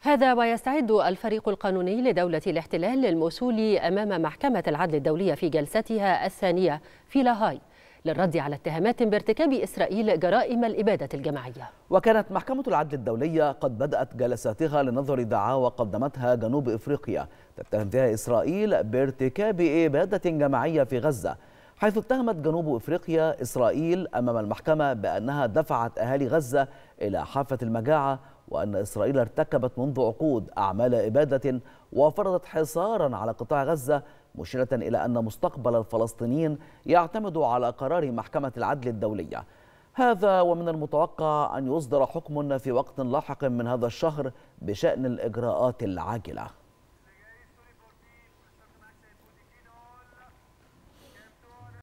هذا ويستعد الفريق القانوني لدولة الاحتلال للموصول أمام محكمة العدل الدولية في جلستها الثانية في لاهاي للرد على اتهامات بارتكاب إسرائيل جرائم الإبادة الجماعية. وكانت محكمة العدل الدولية قد بدأت جلساتها لنظر دعاوى قدمتها جنوب إفريقيا تتهم فيها إسرائيل بارتكاب إبادة جماعية في غزة حيث اتهمت جنوب إفريقيا إسرائيل أمام المحكمة بأنها دفعت أهالي غزة إلى حافة المجاعة وأن إسرائيل ارتكبت منذ عقود أعمال اباده وفرضت حصارا على قطاع غزة مشيرة إلى أن مستقبل الفلسطينيين يعتمد على قرار محكمة العدل الدولية. هذا ومن المتوقع أن يصدر حكم في وقت لاحق من هذا الشهر بشأن الإجراءات العاجلة.